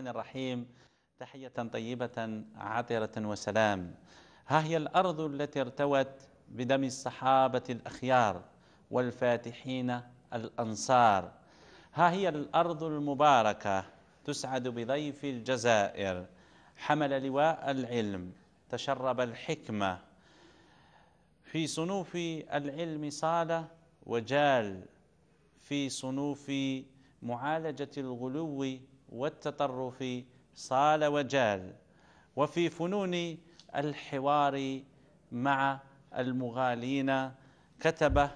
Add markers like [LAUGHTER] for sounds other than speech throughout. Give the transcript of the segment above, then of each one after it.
الرحمن الرحيم. تحية طيبة عطرة وسلام. ها هي الأرض التي ارتوت بدم الصحابة الأخيار والفاتحين الأنصار. ها هي الأرض المباركة تسعد بضيف الجزائر. حمل لواء العلم تشرب الحكمة. في صنوف العلم صال وجال في صنوف معالجة الغلو والتطرف صال وجال وفي فنون الحوار مع المغالين كتب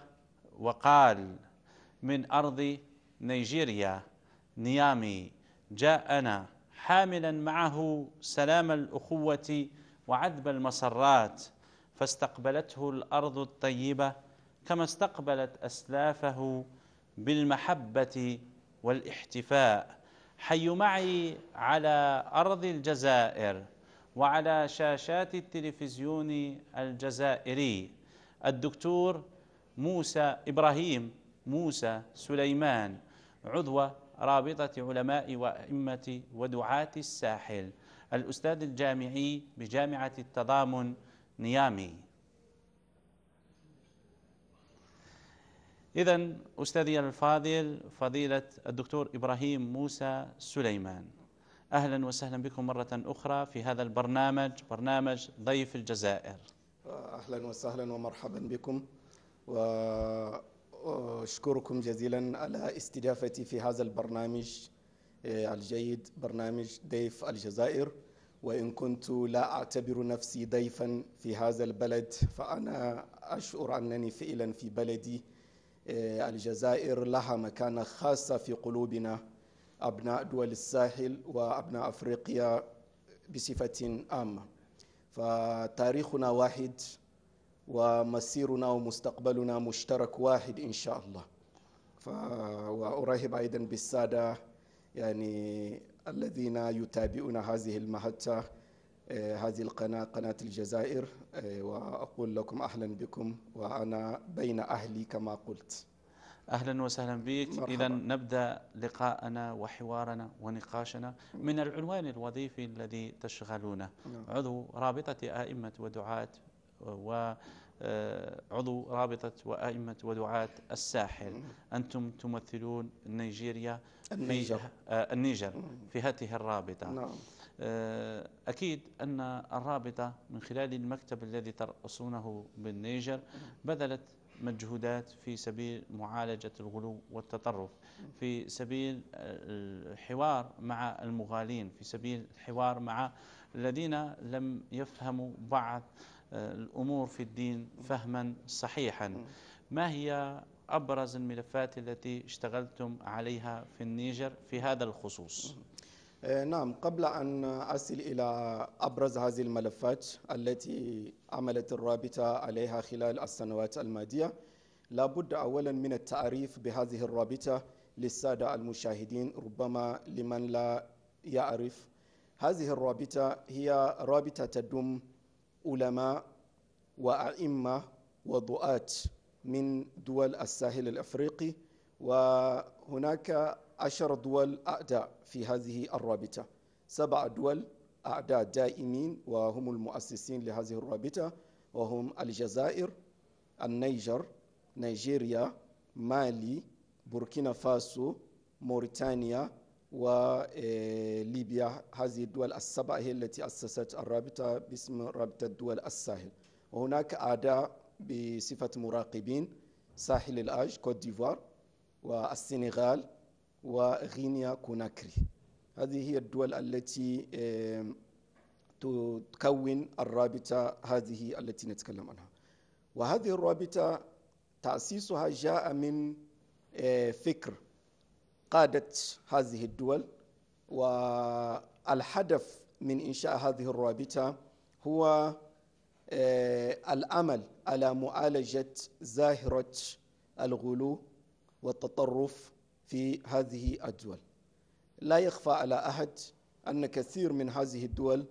وقال من أرض نيجيريا نيامي جاءنا حاملا معه سلام الأخوة وعذب المسرات فاستقبلته الأرض الطيبة كما استقبلت أسلافه بالمحبة والإحتفاء حي معي على أرض الجزائر وعلى شاشات التلفزيون الجزائري الدكتور موسى إبراهيم موسى سليمان عضو رابطة علماء وأئمة ودعاة الساحل الأستاذ الجامعي بجامعة التضامن نيامي. إذا أستاذي الفاضل فضيلة الدكتور إبراهيم موسى سليمان. أهلا وسهلا بكم مرة أخرى في هذا البرنامج برنامج ضيف الجزائر. أهلا وسهلا ومرحبا بكم وأشكركم جزيلا على استضافتي في هذا البرنامج آه، الجيد برنامج ضيف الجزائر. وإن كنت لا أعتبر نفسي ضيفا في هذا البلد فأنا أشعر أنني فعلا في بلدي. الجزائر لها مكانة خاصة في قلوبنا أبناء دول الساحل وأبناء أفريقيا بصفة عامة. فتاريخنا واحد ومسيرنا ومستقبلنا مشترك واحد إن شاء الله. ف... وأرحب أيضا بالسادة يعني الذين يتابعون هذه المحطة آه، هذه القناة قناة الجزائر آه، وأقول لكم أهلا بكم وأنا بين أهلي كما قلت. أهلا وسهلا بك. إذا نبدأ لقاءنا وحوارنا ونقاشنا من العنوان الوظيفي الذي تشغلونه. نعم. عضو رابطة أئمة ودعاة و آه، عضو رابطة وأئمة ودعاة الساحل. نعم. أنتم تمثلون نيجيريا النيجر. في النيجر في هذه الرابطة. نعم. آه، أكيد أن الرابطة من خلال المكتب الذي ترأسونه بالنيجر بذلت مجهودات في سبيل معالجة الغلو والتطرف في سبيل الحوار مع المغالين في سبيل الحوار مع الذين لم يفهموا بعض آه، الأمور في الدين فهما صحيحا. ما هي أبرز الملفات التي اشتغلتم عليها في النيجر في هذا الخصوص؟ آه، نعم قبل أن أصل إلى أبرز هذه الملفات التي عملت الرابطة عليها خلال السنوات الماضية لابد أولا من التعريف بهذه الرابطة للسادة المشاهدين ربما لمن لا يعرف. هذه الرابطة هي رابطة تضم علماء وأئمة وضؤات من دول الساحل الأفريقي وهناك عشر دول أعداء في هذه الرابطة. سبع دول أعداء دائمين وهم المؤسسين لهذه الرابطة وهم الجزائر النيجر نيجيريا مالي بوركينا فاسو موريتانيا وليبيا هذه الدول السبع هي التي أسست الرابطة باسم رابطة دول الساحل وهناك أعداء بصفة مراقبين ساحل الأج كوت ديفوار والسنغال وغينيا كوناكري. هذه هي الدول التي تكون الرابطة هذه التي نتكلم عنها. وهذه الرابطة تأسيسها جاء من فكر قادة هذه الدول والهدف من إنشاء هذه الرابطة هو العمل على معالجة ظاهرة الغلو والتطرف في هذه الدول. لا يخفى على أحد أن كثير من هذه الدول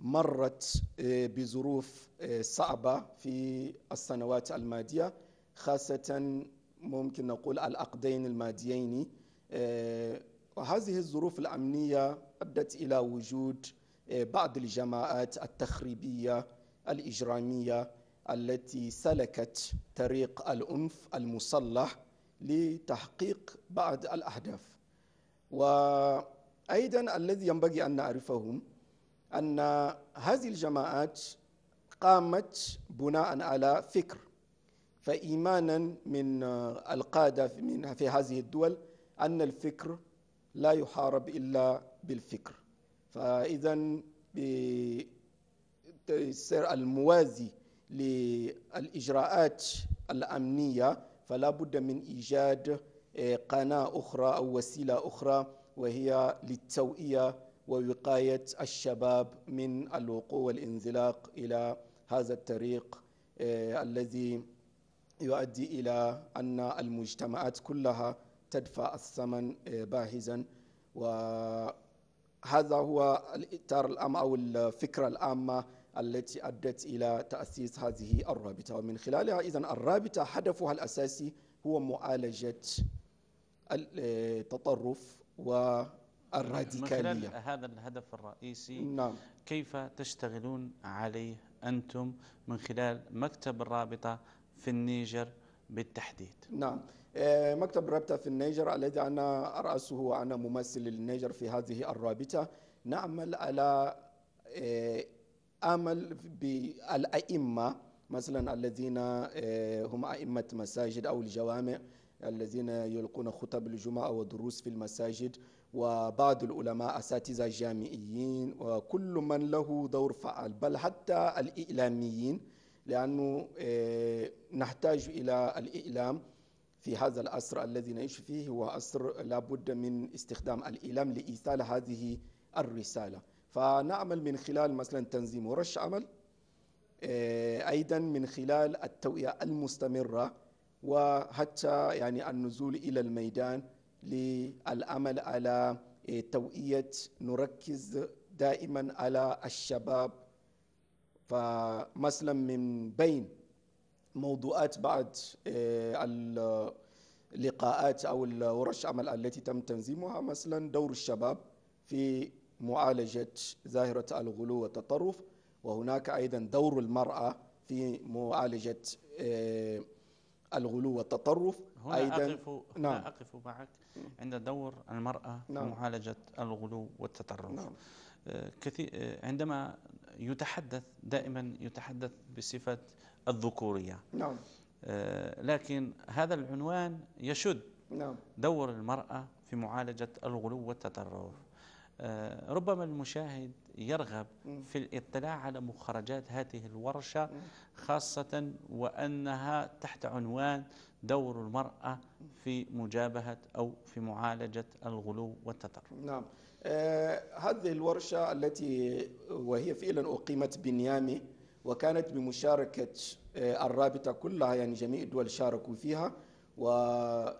مرت آه، بظروف آه، صعبة في السنوات الماضية خاصة ممكن نقول العقدين الماديين. آه، وهذه الظروف الأمنية أدت إلى وجود بعض الجماعات التخريبية الإجرامية التي سلكت طريق الأنف المسلح لتحقيق بعض الأهداف. وأيضا الذي ينبغي أن نعرفه أن هذه الجماعات قامت بناء على فكر فإيمانا من القادة في, هذه الدول أن الفكر لا يحارب إلا بالفكر. فإذا الموازي للإجراءات الأمنية فلا بد من إيجاد آه، قناة أخرى أو وسيلة أخرى وهي للتوئية ووقاية الشباب من الوقوع والانزلاق إلى هذا الطريق آه، الذي يؤدي إلى أن المجتمعات كلها تدفع الثمن آه، باهظا وهذا هو الإطار العام أو الفكرة العامة التي أدت إلى تأسيس هذه الرابطة. ومن خلالها إذن الرابطة هدفها الأساسي هو معالجة التطرف والراديكالية. من خلال هذا الهدف الرئيسي نعم. كيف تشتغلون عليه أنتم من خلال مكتب الرابطة في النيجر بالتحديد؟ نعم. آه، مكتب الرابطة في النيجر الذي أنا أرأسه وأنا ممثل للنيجر في هذه الرابطة. نعمل على أمل بالأئمة مثلا الذين آه، هم أئمة مساجد أو الجوامع الذين يلقون خطب الجمعة ودروس في المساجد وبعض العلماء أساتذة جامعيين وكل من له دور فعال بل حتى الإعلاميين لأنه آه، نحتاج إلى الإعلام في هذا العصر الذي نعيش فيه هو عصر لابد من استخدام الإعلام لإيصال هذه الرسالة. فنعمل من خلال مثلا تنظيم ورش عمل آه، أيضا من خلال التوعية المستمرة وحتى يعني النزول إلى الميدان للعمل على آه، توعية نركز دائما على الشباب. فمثلا من بين موضوعات بعض آه، اللقاءات أو الورش عمل التي تم تنظيمها مثلا دور الشباب في معالجة ظاهرة الغلو والتطرف وهناك أيضا دور المرأة في معالجة آه، الغلو والتطرف هنا أيضا أقف نعم. هنا أقف معك عند دور المرأة نعم. في معالجة الغلو والتطرف نعم. آه، كثير آه، عندما يتحدث دائما يتحدث بصفة الذكورية نعم. لكن هذا العنوان يشد نعم. دور المرأة في معالجة الغلو والتطرف ربما المشاهد يرغب في الاطلاع على مخرجات هذه الورشة خاصة وأنها تحت عنوان دور المرأة في مجابهة أو في معالجة الغلو والتطرف. نعم. آه هذه الورشة التي وهي فعلا أقيمت بنيامي وكانت بمشاركة آه الرابطة كلها يعني جميع الدول شاركوا فيها وحضر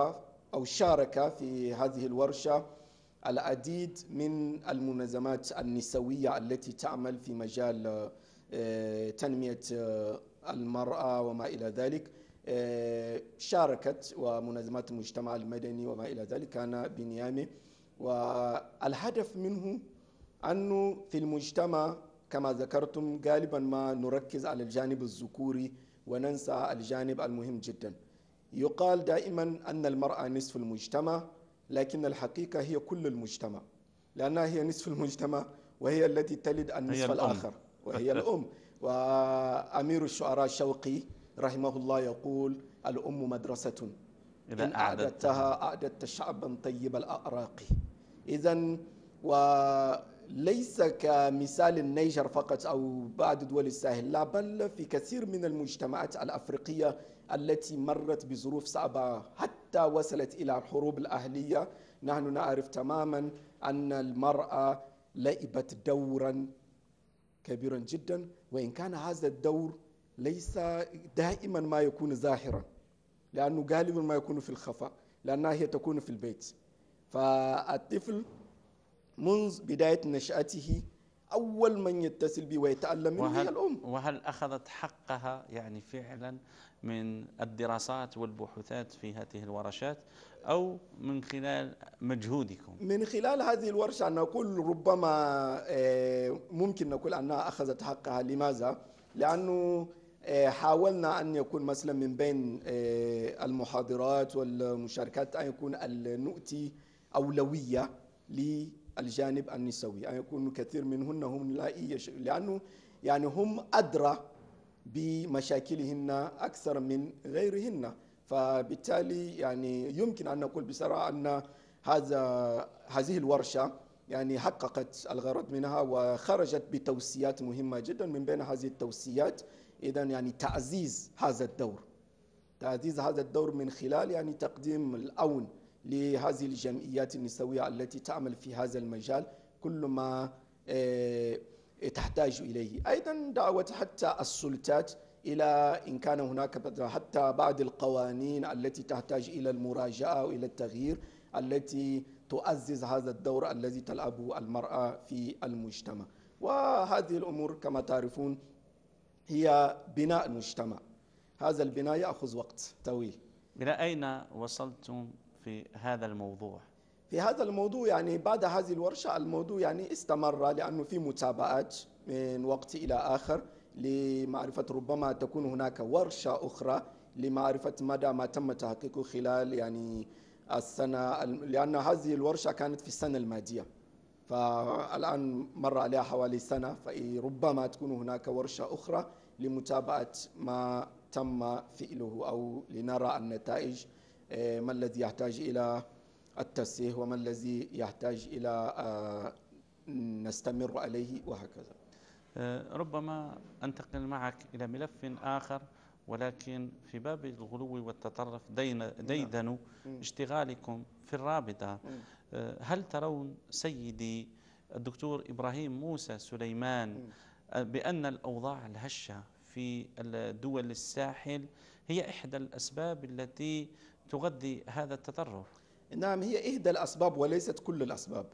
آه، أو شارك في هذه الورشة العديد من المنظمات النسوية التي تعمل في مجال آه، تنمية آه، المرأة وما إلى ذلك. آه، شاركت ومنظمات المجتمع المدني وما إلى ذلك كان بنيامي. والهدف منه أنه في المجتمع كما ذكرتم غالبا ما نركز على الجانب الذكوري وننسى الجانب المهم جدا. يقال دائما أن المرأة نصف المجتمع لكن الحقيقة هي كل المجتمع لأنها هي نصف المجتمع وهي التي تلد النصف الآخر وهي الأم. [LAUGHS] وأمير الشعراء شوقي رحمه الله يقول الأم مدرسة. إن أعددتها. أعددت شعبا طيب الأعراق. إذا وليس كمثال النيجر فقط أو بعض دول الساحل لا بل في كثير من المجتمعات الأفريقية التي مرت بظروف صعبة حتى وصلت إلى الحروب الأهلية. نحن نعرف تماما أن المرأة لعبت دورا كبيرا جدا وإن كان هذا الدور ليس دائما ما يكون ظاهرا لأنه غالبا ما يكون في الخفاء لأنها هي تكون في البيت. فالطفل منذ بداية نشأته أول من يتصل بي ويتألم منه هي الأم. وهل أخذت حقها يعني فعلا من الدراسات والبحوثات في هذه الورشات أو من خلال مجهودكم؟ من خلال هذه الورشة نقول ربما آه، ممكن نقول أنها أخذت حقها. لماذا؟ لأنه آه، حاولنا أن يكون مثلا من بين آه، المحاضرات والمشاركات أن يكون نؤتي أولوية للجانب النسوي. أن يكون كثير منهن هم لا لأنه يعني هم أدرى بمشاكلهن أكثر من غيرهن. فبالتالي يعني يمكن أن نقول بصراحة أن هذا هذه الورشة يعني حققت الغرض منها وخرجت بتوصيات مهمة جدا من بين هذه التوصيات. إذا يعني تعزيز هذا الدور. تعزيز هذا الدور من خلال يعني تقديم الأون لهذه الجمعيات النسوية التي تعمل في هذا المجال كل ما آه، تحتاج إليه. أيضا دعوة حتى السلطات إلى إن كان هناك حتى بعض القوانين التي تحتاج إلى المراجعة وإلى التغيير التي تعزز هذا الدور الذي تلعبه المرأة في المجتمع. وهذه الأمور كما تعرفون هي بناء المجتمع. هذا البناء يأخذ وقت طويل. إلى أين وصلتم في هذا الموضوع؟ في هذا الموضوع يعني بعد هذه الورشة الموضوع يعني استمر لأنه في متابعات من وقت إلى آخر لمعرفة ربما تكون هناك ورشة أخرى لمعرفة مدى ما تم تحقيقه خلال يعني السنة لأن هذه الورشة كانت في السنة الماضية فالآن مر عليها حوالي سنة فربما تكون هناك ورشة أخرى لمتابعة ما تم فعله أو لنرى النتائج ما الذي يحتاج إلى التسيه وما الذي يحتاج إلى آه، نستمر عليه وهكذا. آه، ربما أنتقل معك إلى ملف آخر ولكن في باب الغلو والتطرف دين ديدنوا نعم. اشتغالكم في الرابطة. آه، هل ترون سيدي الدكتور إبراهيم موسى سليمان بأن الأوضاع الهشة في دول الساحل هي إحدى الأسباب التي تغذي هذا التطرف. نعم هي إحدى الأسباب وليست كل الأسباب.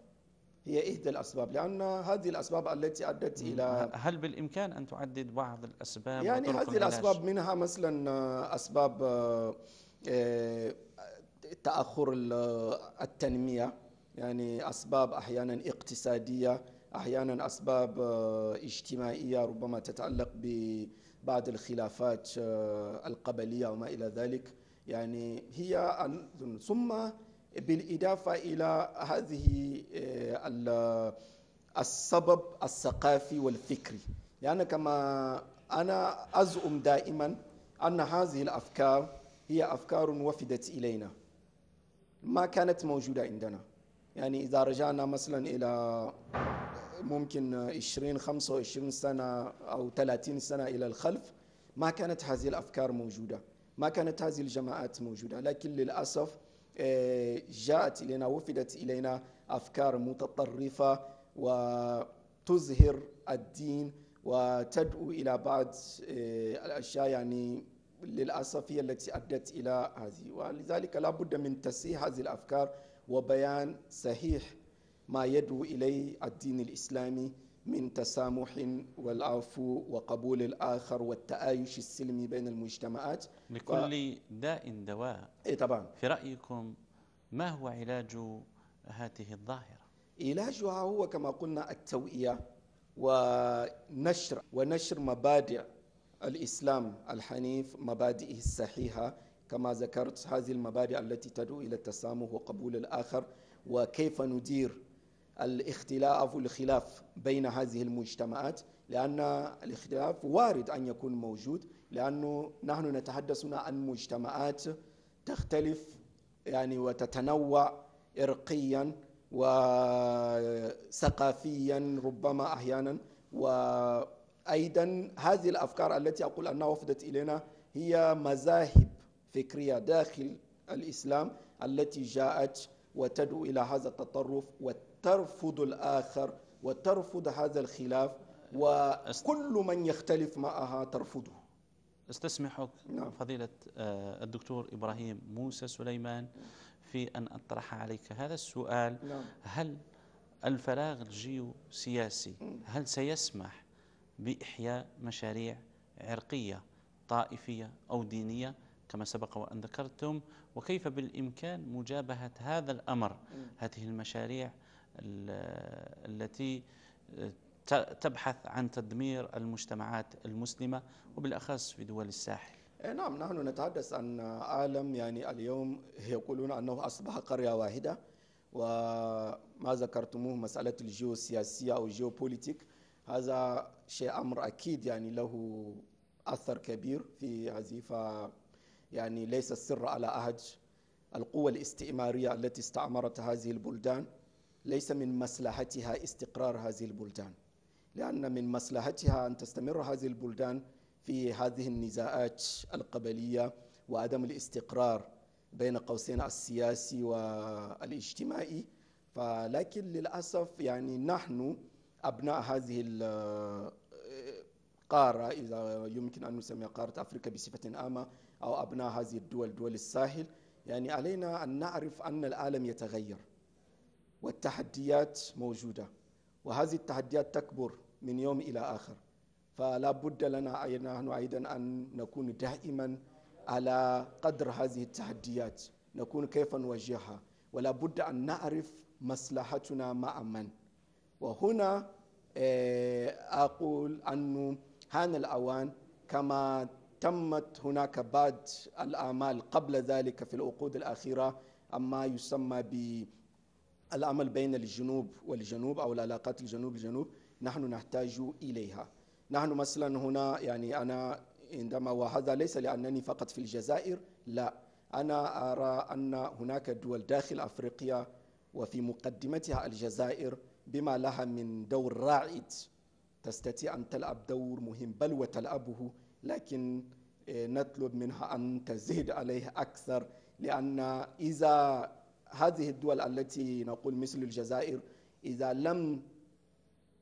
هي إحدى الأسباب لأن هذه الأسباب التي أدت إلى هل بالإمكان أن تعدد بعض الأسباب يعني هذه الأسباب منها مثلا آه، أسباب آه، آه، تأخر التنمية يعني أسباب أحيانا اقتصادية أحيانا أسباب اجتماعية ربما تتعلق ببعض الخلافات القبلية وما إلى ذلك. يعني هي ثم بالإضافة إلى هذه آه، السبب الثقافي والفكري. يعني كما أنا أزعم دائما أن هذه الأفكار هي أفكار وفدت إلينا. ما كانت موجودة عندنا. يعني إذا رجعنا مثلا إلى ممكن 20 25 سنة أو 30 سنة إلى الخلف ما كانت هذه الأفكار موجودة. ما كانت هذه الجماعات موجودة لكن للأسف آه، جاءت إلينا وفدت إلينا أفكار متطرفة وتظهر الدين وتدعو إلى بعض آه، الأشياء يعني للأسف هي التي أدت إلى هذه. ولذلك لا بد من تصحيح هذه الأفكار وبيان صحيح ما يدعو إليه الدين الإسلامي من تسامح والعفو وقبول الآخر والتآيش السلمي بين المجتمعات. لكل داء دواء. إيه طبعا. في رأيكم ما هو علاج هذه الظاهرة؟ علاجها هو كما قلنا التوئية ونشر ونشر مبادئ الإسلام الحنيف مبادئه الصحيحة. كما ذكرت هذه المبادئ التي تدعو إلى التسامح وقبول الآخر. وكيف ندير الاختلاف والخلاف بين هذه المجتمعات لأن الاختلاف وارد أن يكون موجود لأنه نحن نتحدث عن مجتمعات تختلف يعني وتتنوع إرقيا وثقافيا ربما أحيانا. وأيضا هذه الأفكار التي أقول أنها وفدت إلينا هي مذاهب فكرية داخل الإسلام التي جاءت وتدعو إلى هذا التطرف ترفض الآخر وترفض هذا الخلاف وكل من يختلف معها ترفضه. أستسمحك نعم. فضيلة آه، الدكتور إبراهيم موسى سليمان في أن أطرح عليك هذا السؤال. نعم. هل الفراغ الجيوسياسي هل سيسمح بإحياء مشاريع عرقية طائفية أو دينية كما سبق وأن ذكرتم؟ وكيف بالإمكان مجابهة هذا الأمر؟ هذه المشاريع التي تبحث عن تدمير المجتمعات المسلمة وبالأخص في دول الساحل. إيه، نعم نحن نتحدث عن عالم يعني اليوم يقولون أنه أصبح قرية واحدة وما ذكرتموه مسألة الجيوسياسية أو الجيوبوليتيك. هذا شيء أمر أكيد يعني له أثر كبير في هذه ف يعني ليس السر على أحد. القوة الاستعمارية التي استعمرت هذه البلدان ليس من مصلحتها استقرار هذه البلدان. لأن من مصلحتها أن تستمر هذه البلدان في هذه النزاعات القبلية وعدم الاستقرار بين قوسين السياسي والاجتماعي. فلكن للأسف يعني نحن أبناء هذه القارة إذا يمكن أن نسمي قارة أفريقيا بصفة عامة أو أبناء هذه الدول دول الساحل. يعني علينا أن نعرف أن العالم يتغير. والتحديات موجودة. وهذه التحديات تكبر من يوم إلى آخر. فلا بد لنا نحن أيضا أن نكون دائما على قدر هذه التحديات. نكون كيف نواجهها. ولا بد أن نعرف مصلحتنا مع من. وهنا آه، أقول أنه هان الأوان كما تمت هناك بعض الآمال قبل ذلك في العقود الأخيرة أما يسمى بالعمل بين الجنوب والجنوب أو العلاقات الجنوب الجنوب نحن نحتاج إليها. نحن مثلا هنا يعني أنا عندما وهذا ليس لأنني فقط في الجزائر لا. أنا أرى أن هناك دول داخل أفريقيا وفي مقدمتها الجزائر بما لها من دور رائد تستطيع أن تلعب دور مهم بل وتلعبه لكن آه، نطلب منها أن تزيد عليه أكثر لأن إذا هذه الدول التي نقول مثل الجزائر إذا لم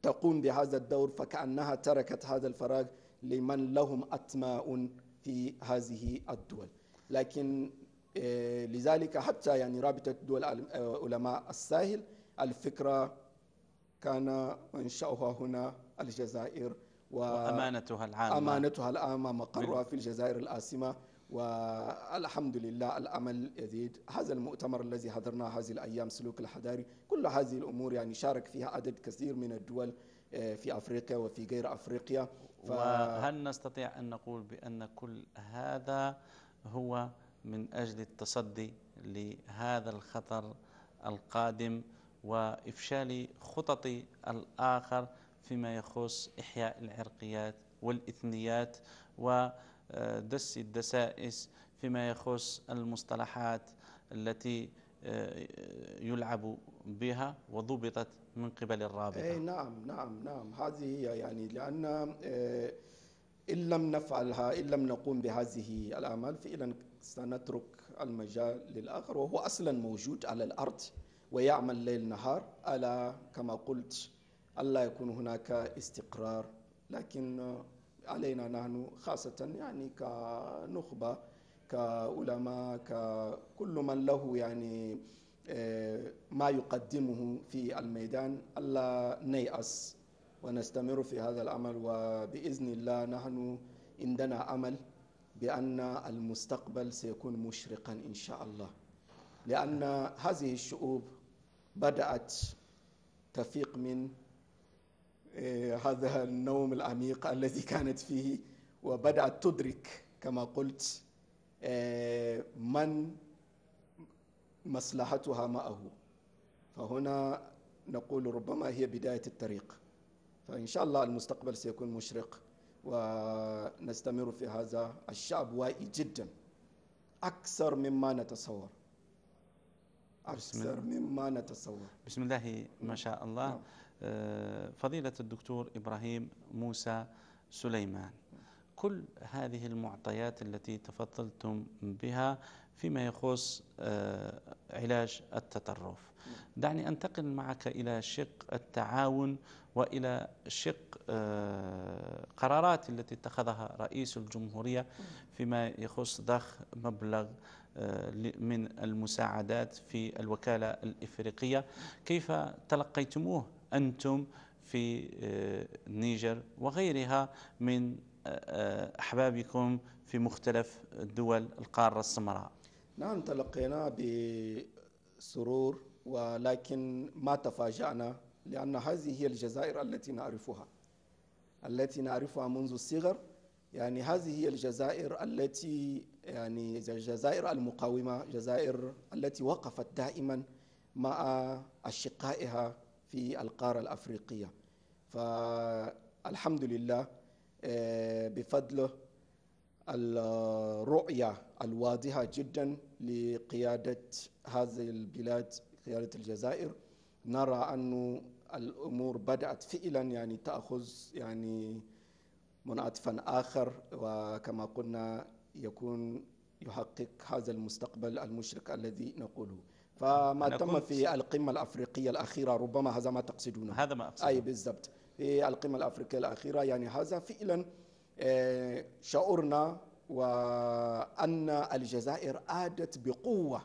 تقوم بهذا الدور فكأنها تركت هذا الفراغ لمن لهم أطماء في هذه الدول. لكن آه، لذلك حتى يعني رابطة دول آه، علماء الساحل الفكرة كان منشأها هنا الجزائر وأمانتها العامة. أمانتها العامة مقرها في الجزائر الآسمة والحمد لله الأمل يزيد. هذا المؤتمر الذي حضرناه هذه الأيام سلوك الحضاري كل هذه الأمور يعني شارك فيها عدد كثير من الدول آه، في أفريقيا وفي غير أفريقيا. ف... وهل نستطيع أن نقول بأن كل هذا هو من أجل التصدي لهذا الخطر القادم وإفشال خطط الآخر فيما يخص إحياء العرقيات والإثنيات ودس الدسائس فيما يخص المصطلحات التي آه، يلعب بها وضبطت من قبل الرابطة. أي نعم نعم نعم. هذه هي يعني لأن آه، إن لم نفعلها إن لم نقوم بهذه الأعمال فعلا سنترك المجال للآخر وهو أصلا موجود على الأرض ويعمل ليل نهار. ألا كما قلت ألا يكون هناك استقرار لكن علينا نحن خاصة يعني كنخبة كعلماء ككل من له يعني آه، ما يقدمه في الميدان ألا نيأس ونستمر في هذا العمل وبإذن الله نحن عندنا أمل بأن المستقبل سيكون مشرقا إن شاء الله. لأن هذه الشعوب بدأت تفيق من هذا النوم العميق الذي كانت فيه وبدأت تدرك كما قلت آه، من مصلحتها معه. فهنا نقول ربما هي بداية الطريق. فإن شاء الله المستقبل سيكون مشرق ونستمر في هذا الشعب واعي جدا. أكثر مما نتصور. أكثر مما نتصور. بسم الله ما شاء الله. نعم. آه، فضيلة الدكتور إبراهيم موسى سليمان. كل هذه المعطيات التي تفضلتم بها فيما يخص آه، علاج التطرف. دعني أنتقل معك إلى شق التعاون وإلى شق آه، قرارات التي اتخذها رئيس الجمهورية فيما يخص ضخ مبلغ من المساعدات في الوكالة الإفريقية. كيف تلقيتموه؟ أنتم في النيجر وغيرها من أحبابكم في مختلف دول القارة السمراء. نعم تلقيناه بسرور ولكن ما تفاجأنا لأن هذه هي الجزائر التي نعرفها التي نعرفها منذ الصغر. يعني هذه هي الجزائر التي يعني الجزائر المقاومة جزائر التي وقفت دائما مع أشقائها. في القارة الأفريقية. فالحمد لله آه، بفضله الرؤية الواضحة جدا لقيادة هذه البلاد قيادة الجزائر. نرى أن الأمور بدأت فعلا يعني تأخذ يعني منعطفا آخر وكما قلنا يكون يحقق هذا المستقبل المشرق الذي نقوله. فما تم في القمة الأفريقية الأخيرة ربما هذا ما تقصدونه. هذا ما أقصده. أي بالضبط. في القمة الأفريقية الأخيرة يعني هذا فعلا آه، شعرنا وأن الجزائر عادت بقوة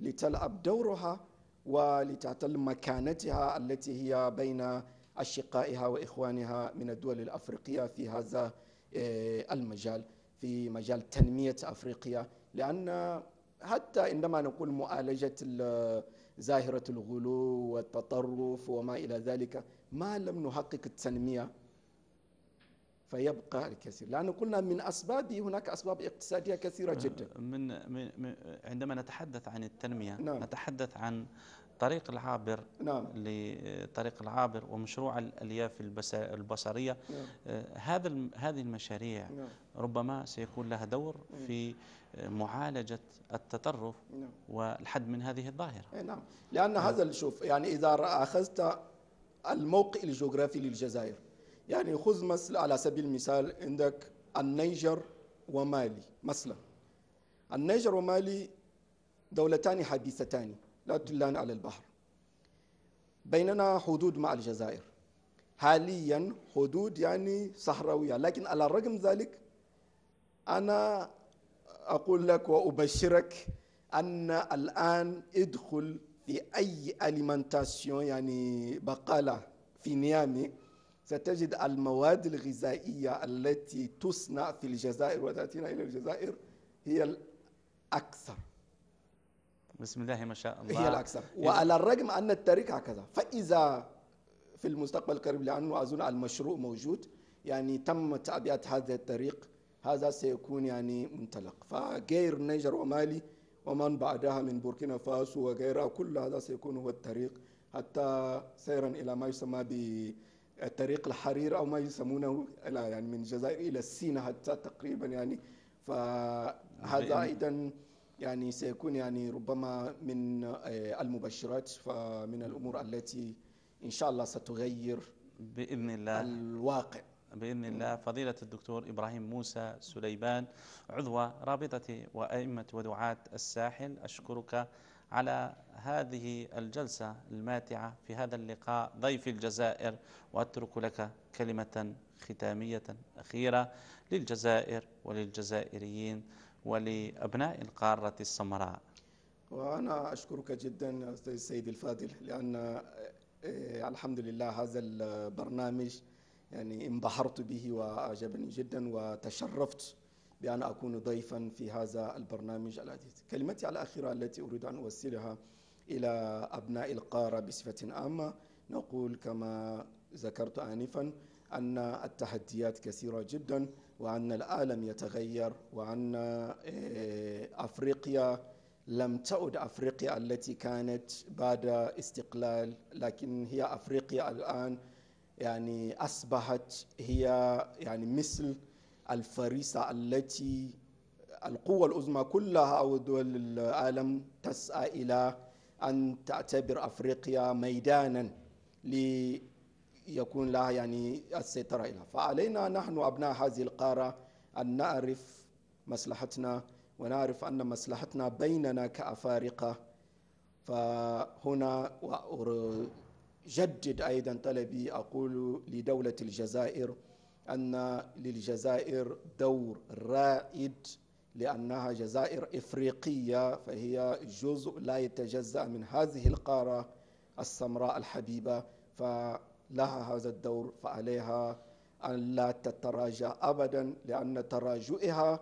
لتلعب دورها ولتعتل مكانتها التي هي بين أشقائها وإخوانها من الدول الأفريقية في هذا آه، المجال في مجال تنمية أفريقيا. لأن حتى عندما نقول معالجة ظاهرة الغلو والتطرف وما إلى ذلك ما لم نحقق التنمية. فيبقى الكثير. لأن قلنا من أسباب هناك أسباب اقتصادية كثيرة جدا. من, من عندما نتحدث عن التنمية نعم. نتحدث عن طريق العابر نعم. لطريق العابر ومشروع الألياف البصرية نعم. آه، هذا هذه المشاريع نعم. ربما سيكون لها دور نعم. في معالجة التطرف نعم. والحد من هذه الظاهرة إيه، نعم لأن. هذا شوف يعني إذا أخذت الموقع الجغرافي للجزائر يعني خذ مثل على سبيل المثال عندك النيجر ومالي مثلا النيجر ومالي دولتان حديثتان لا تدلان على البحر. بيننا حدود مع الجزائر. حاليا حدود يعني صحراوية لكن على الرغم ذلك أنا أقول لك وأبشرك أن الآن ادخل في أي alimentation يعني بقالة في نيامي ستجد المواد الغذائية التي تصنع في الجزائر وتأتينا إلى الجزائر هي الأكثر. بسم الله ما شاء الله. هي الأكثر وعلى الرغم أن التاريخ هكذا فإذا في المستقبل القريب لأنه أظن المشروع موجود يعني تم تعبئة هذا الطريق هذا سيكون يعني منطلق. فغير نيجر ومالي ومن بعدها من بوركينا فاسو وغيرها كل هذا سيكون هو الطريق حتى سيرا إلى ما يسمى بالطريق الحرير أو ما يسمونه يعني من الجزائر إلى السينا حتى تقريبا يعني. فهذا أيضا يعني سيكون يعني ربما من آه، المبشرات فمن الأمور التي إن شاء الله ستغير بإذن الله. الواقع. بإذن الله. فضيلة الدكتور إبراهيم موسى سليبان عضو رابطة وأئمة ودعاة الساحل أشكرك على هذه الجلسة الماتعة في هذا اللقاء ضيف الجزائر وأترك لك كلمة ختامية أخيرة للجزائر وللجزائريين. ولأبناء القارة السمراء. وأنا أشكرك جدا أستاذ السيد الفاضل لأن آه، الحمد لله هذا البرنامج يعني انبهرت به وأعجبني جدا وتشرفت بأن أكون ضيفا في هذا البرنامج العديد. كلمتي الأخيرة التي أريد أن أوصلها إلى أبناء القارة بصفة عامة. نقول كما ذكرت آنفا أن التحديات كثيرة جدا وأن العالم يتغير وأن آه، أفريقيا لم تعد أفريقيا التي كانت بعد استقلال لكن هي أفريقيا الآن يعني أصبحت هي يعني مثل الفريسة التي القوة العظمى كلها أو دول العالم تسعى إلى أن تعتبر أفريقيا ميدانا يكون لها يعني السيطرة إليها فعلينا نحن أبناء هذه القارة أن نعرف مصلحتنا ونعرف أن مصلحتنا بيننا كأفارقة. فهنا جدد أيضا طلبي أقول لدولة الجزائر أن للجزائر دور رائد لأنها جزائر إفريقية فهي جزء لا يتجزأ من هذه القارة السمراء الحبيبة. فلها هذا الدور فعليها أن لا تتراجع أبدا لأن تراجعها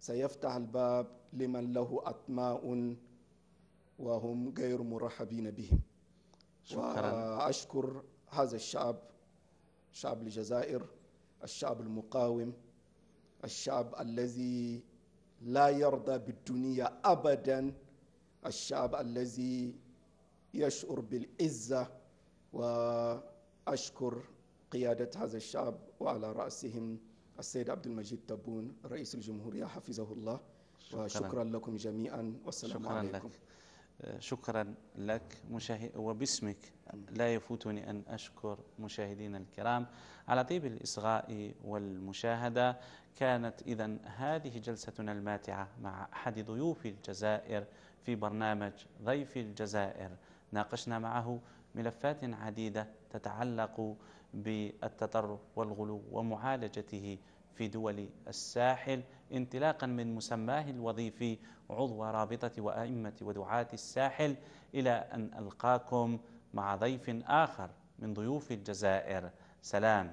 سيفتح الباب لمن له أطماء وهم غير مرحبين بهم. شكرا. وأشكر هذا الشعب شعب الجزائر الشعب المقاوم الشعب الذي لا يرضى بالدنيا أبدا الشعب الذي يشعر بالعزة وأشكر قيادة هذا الشعب وعلى رأسهم السيد عبد المجيد تبون رئيس الجمهورية حفظه الله. شكرا. وشكرا لكم جميعا. والسلام شكرا عليكم. لك. شكرا لك مشاهد وباسمك لا يفوتني أن أشكر مشاهدينا الكرام. على طيب الإصغاء والمشاهدة كانت إذا هذه جلستنا الماتعة مع أحد ضيوف الجزائر في برنامج ضيف الجزائر. ناقشنا معه ملفات عديدة تتعلق بالتطرف والغلو ومعالجته في دول الساحل انطلاقا من مسماه الوظيفي عضو رابطة وأئمة ودعاة الساحل إلى أن ألقاكم مع ضيف آخر من ضيوف الجزائر. سلام.